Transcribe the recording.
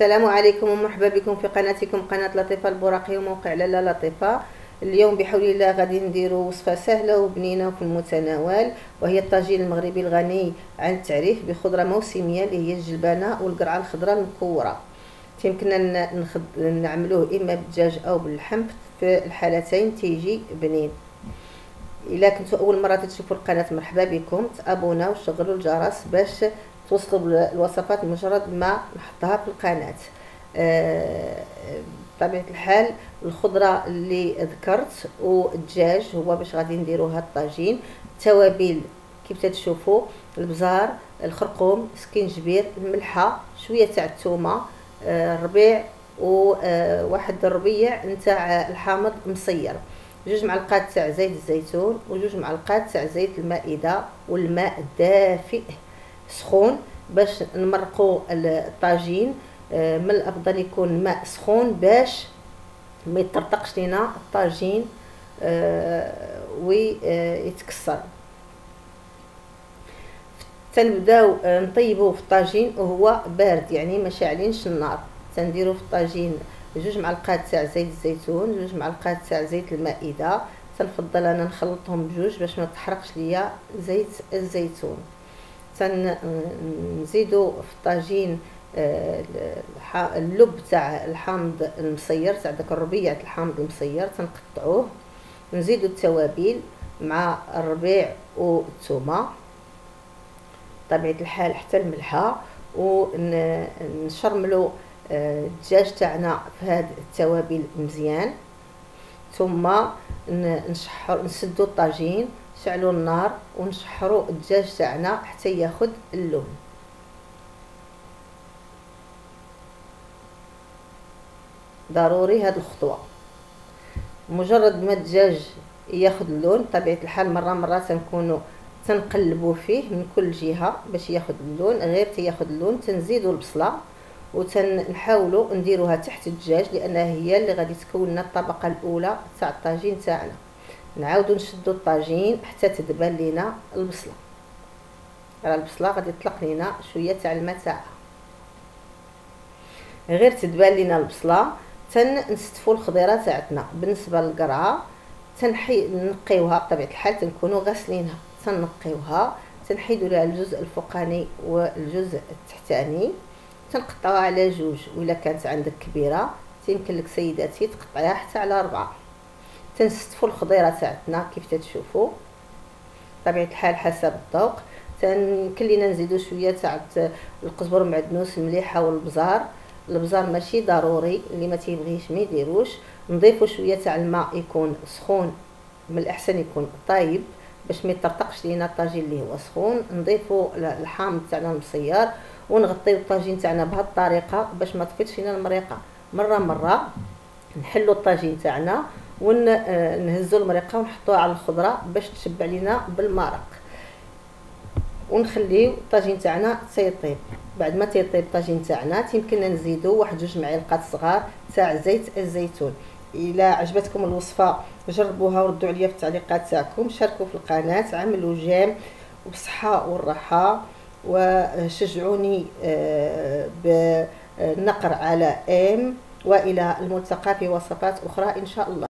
السلام عليكم ومرحبا بكم في قناتكم قناة لطيفة البراقي وموقع لالا لطيفة. اليوم بحول الله غادي نديرو وصفة سهلة وبنينة وفي المتناول وهي الطاجين المغربي الغني عن التعريف بخضرة موسمية اللي هي الجلبانة والقرعة الخضراء المكورة. يمكننا نخد... نعملوه إما بالدجاج أو باللحم في الحالتين تيجي بنين. إلا كنتو أول مرة تشوفوا القناة مرحبا بكم. تابونا وشغلوا الجرس باش توصلوا الوصفات مجرد ما نحطها في القناة. آه، بطبيعة الحال الخضرة اللي ذكرت والدجاج هو باش غادي نديروا هاد الطاجين. التوابل كيف تشوفوا البزار الخرقوم سكينجبير الملحة شوية تاع الثومه آه، الربيع وواحد آه، الربيع نتاع الحامض مصير. جوج معلقات تاع زيت الزيتون وجوج معلقات تاع زيت المائدة والماء دافئ سخون باش نمرقوا الطاجين آه، من الأفضل يكون ماء سخون باش ما يطرطقش لينا الطاجين آه، ويتكسر. تنبدأو آه، نطيبوه في الطاجين وهو بارد يعني ما شاعلينش النار. تنديرو في الطاجين جوج معلقات تاع زيت الزيتون جوج معلقات تاع زيت المائدة. تنفضل أنا نخلطهم بجوج باش ما تحرقش ليا زيت الزيتون. تنزيدو في الطاجين آه، اللب تاع الحامض المصير تاع داك الربيع تاع الحامض المصير تنقطعوه نزيدو التوابل مع الربيع والثومه طبيعة الحال حتى الملحة ونشرملو آه، الدجاج تاعنا في هاد التوابل مزيان ثم نشحر نسدو الطاجين نشعلو النار ونشحرو الدجاج تاعنا حتى ياخد اللون. ضروري هاد الخطوة. مجرد ما الدجاج ياخد اللون طبيعة الحال مرة مرة تنكونوا تنقلبوا فيه من كل جهة باش ياخد اللون غير تياخد اللون تنزيدوا البصلة وتنحاولوا نديروها تحت الدجاج لأنها هي اللي غادي تكون لنا الطبقة الأولى تاع الطاجين تاعنا. نعاودوا نشدوا الطاجين حتى تدبل لينا البصلة. راه البصلة غادي تطلق لينا شوية تاع الماء تاعها غير تدبل لينا البصلة تنستفوا الخضيرة تاعتنا. بالنسبة للقرعة تنحي نقيوها بطبيعة الحال تنكونوا غاسلينها. تنقيوها تنحيدوا لها الجزء الفوقاني والجزء التحتاني. تنقطعوها على جوج ولا كانت عندك كبيرة يمكن لك سيداتي تقطعيها حتى على ربعة. تنستفوا الخضيرة تاعتنا كيف تشوفوا طبيعه الحال حسب الذوق. يمكن لينا نزيدو شوية تاع القزبر المعدنوس المليحة والبزار. البزار ماشي ضروري اللي ما تيبغيش ما يديروش. نضيفوا شوية تاع الماء يكون سخون من الأحسن يكون طايب باش ما يطرطقش لينا الطاجين اللي هو سخون. نضيفوا الحامض تاعنا المصيار ونغطيو الطاجين تاعنا بهذه الطريقة باش ما تفيدش لينا المريقة. مرة مرة نحلو الطاجين تاعنا ونهزو المريقة ونحطوها على الخضرة باش تشبع لينا بالمرق. ونخليو الطاجين تاعنا تيطيب بعد ما تيطيب الطاجين تاعنا يمكننا نزيدو واحد جوج معالق صغار تاع زيت الزيتون. إلى عجبتكم الوصفة جربوها وردوا عليا في التعليقات تاعكم. شاركوا في القناة عملوا جيم وبصحة والراحة. وشجعوني آه، بالنقر على ام وإلى الملتقى في وصفات أخرى إن شاء الله.